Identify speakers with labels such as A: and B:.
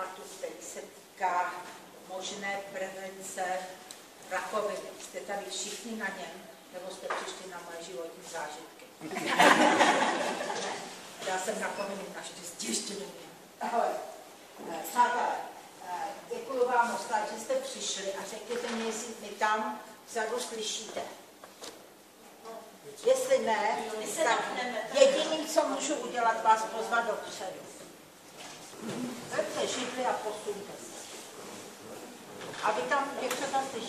A: tématu, který se týká možné prevence rakoviny. Jste tady všichni na něm, nebo jste přišli na moje životní zážitky? Já jsem rakoviny naštěstí ještě neměla. Ahoj. Eh, Přátelé, eh, děkuji vám moc, že jste přišli a řekněte mi, jestli mi tam vzadu slyšíte. Jestli ne, tak jediným, co můžu udělat, vás pozvat dopředu. Židli a posunte se. A vy tam děvčata ne?